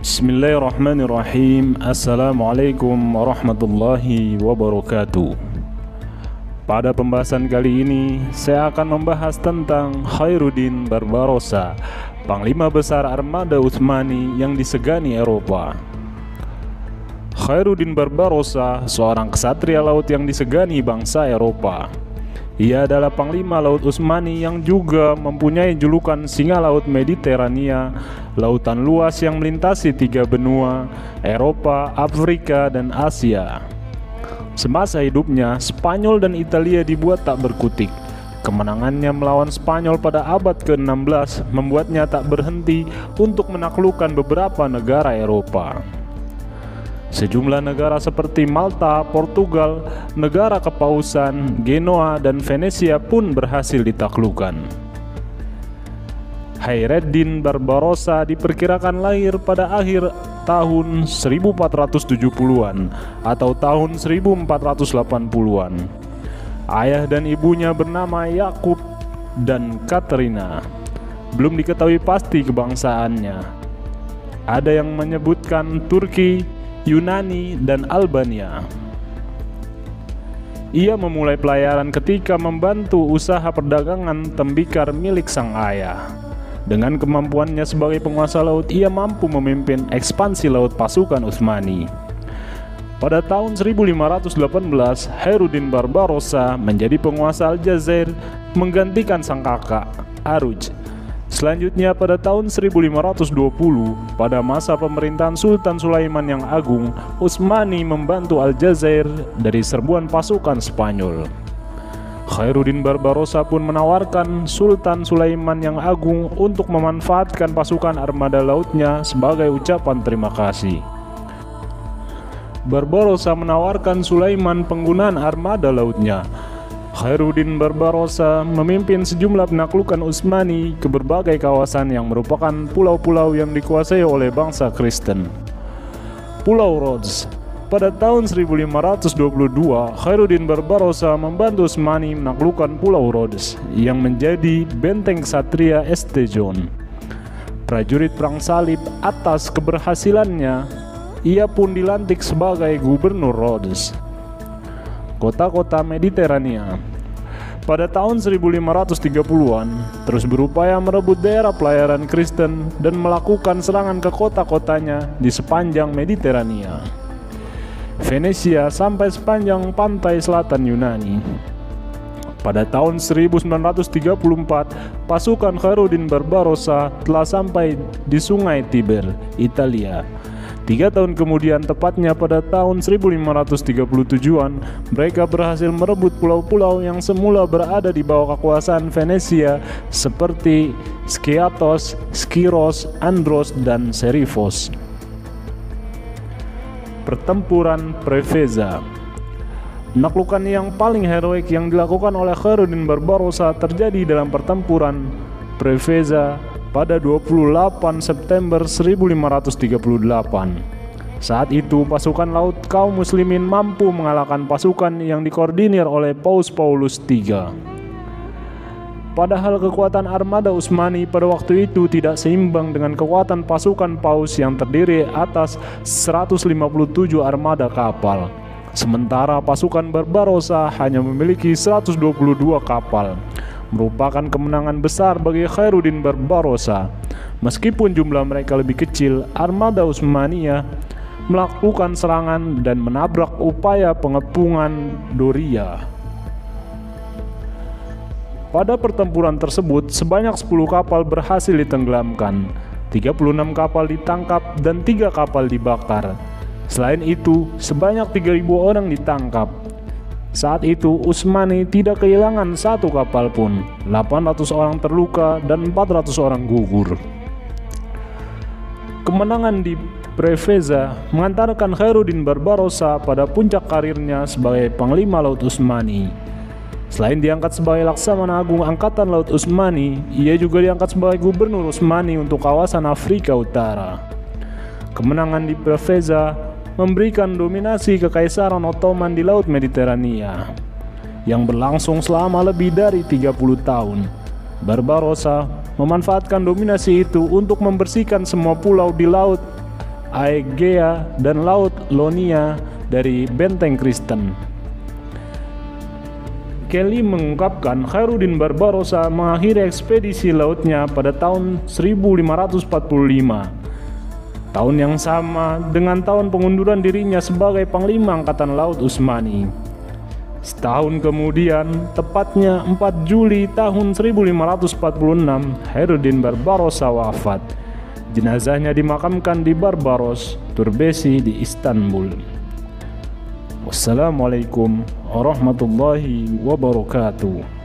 Bismillahirrahmanirrahim. Assalamualaikum warahmatullahi wabarakatuh. Pada pembahasan kali ini Saya akan membahas tentang Khairuddin Barbarossa Panglima besar armada Utsmani yang disegani Eropa. Khairuddin Barbarossa Seorang kesatria laut yang disegani bangsa Eropa ia adalah Panglima Laut Utsmani yang juga mempunyai julukan Singa Laut Mediterania, lautan luas yang melintasi tiga benua, Eropa, Afrika, dan Asia. Semasa hidupnya, Spanyol dan Italia dibuat tak berkutik. Kemenangannya melawan Spanyol pada abad ke-16 membuatnya tak berhenti untuk menaklukkan beberapa negara Eropa. Sejumlah negara seperti Malta, Portugal, negara Kepausan, Genoa, dan Venesia pun berhasil ditaklukkan. Hayreddin Barbarossa diperkirakan lahir pada akhir tahun 1470-an atau tahun 1480-an. Ayah dan ibunya bernama Yakub dan Katerina. Belum diketahui pasti kebangsaannya. Ada yang menyebutkan Turki, Yunani, dan Albania. Ia memulai pelayaran ketika membantu usaha perdagangan tembikar milik sang ayah. Dengan kemampuannya sebagai penguasa laut, ia mampu memimpin ekspansi laut pasukan Utsmani. Pada tahun 1518, Herudin Barbarossa menjadi penguasa Aljazair menggantikan sang kakak, Aruj, Selanjutnya pada tahun 1520, pada masa pemerintahan Sultan Sulaiman yang agung, Utsmani membantu Aljazair dari serbuan pasukan Spanyol. Khairuddin Barbarossa pun menawarkan Sultan Sulaiman yang agung untuk memanfaatkan pasukan armada lautnya sebagai ucapan terima kasih. Barbarossa menawarkan Sulaiman penggunaan armada lautnya Khairuddin Barbarossa memimpin sejumlah penaklukan Utsmani ke berbagai kawasan yang merupakan pulau-pulau yang dikuasai oleh bangsa Kristen. Pulau Rhodes pada tahun 1522, Khairuddin Barbarossa membantu Utsmani menaklukkan Pulau Rhodes yang menjadi benteng Satria Estejon. Prajurit perang salib atas keberhasilannya, ia pun dilantik sebagai gubernur Rhodes kota-kota Mediterania. Pada tahun 1530-an, terus berupaya merebut daerah pelayaran Kristen dan melakukan serangan ke kota-kotanya di sepanjang Mediterania. Venesia sampai sepanjang pantai selatan Yunani. Pada tahun 1934, pasukan Khairuddin Barbarossa telah sampai di Sungai Tiber, Italia Tiga tahun kemudian, tepatnya pada tahun 1537-an, mereka berhasil merebut pulau-pulau yang semula berada di bawah kekuasaan Venesia seperti Skiathos, Skiros, Andros, dan Serifos. Pertempuran Preveza Naklukan yang paling heroik yang dilakukan oleh Khairuddin Barbarossa terjadi dalam pertempuran Preveza pada 28 September 1538. Saat itu pasukan laut kaum muslimin mampu mengalahkan pasukan yang dikoordinir oleh Paus Paulus III. Padahal kekuatan armada Utsmani pada waktu itu tidak seimbang dengan kekuatan pasukan Paus yang terdiri atas 157 armada kapal. Sementara pasukan Barbarossa hanya memiliki 122 kapal merupakan kemenangan besar bagi Khairuddin Barbarossa. Meskipun jumlah mereka lebih kecil, armada Utsmaniyah melakukan serangan dan menabrak upaya pengepungan Doria. Pada pertempuran tersebut, sebanyak 10 kapal berhasil ditenggelamkan, 36 kapal ditangkap dan 3 kapal dibakar. Selain itu, sebanyak 3.000 orang ditangkap, saat itu Usmani tidak kehilangan satu kapal pun, 800 orang terluka dan 400 orang gugur. Kemenangan di Preveza mengantarkan Khairuddin Barbarossa pada puncak karirnya sebagai Panglima Laut Utsmani. Selain diangkat sebagai Laksamana Agung Angkatan Laut Utsmani, ia juga diangkat sebagai Gubernur Utsmani untuk kawasan Afrika Utara. Kemenangan di Preveza memberikan dominasi kekaisaran Ottoman di Laut Mediterania yang berlangsung selama lebih dari 30 tahun. Barbarossa memanfaatkan dominasi itu untuk membersihkan semua pulau di laut Aegea, dan Laut Lonia dari benteng Kristen. Kelly mengungkapkan Khairuddin Barbarossa mengakhiri ekspedisi lautnya pada tahun 1545. Tahun yang sama dengan tahun pengunduran dirinya sebagai Panglima Angkatan Laut Utsmani. Setahun kemudian, tepatnya 4 Juli tahun 1546, Khairuddin Barbarossa wafat. Jenazahnya dimakamkan di Barbaros, Turbesi di Istanbul. Wassalamualaikum warahmatullahi wabarakatuh.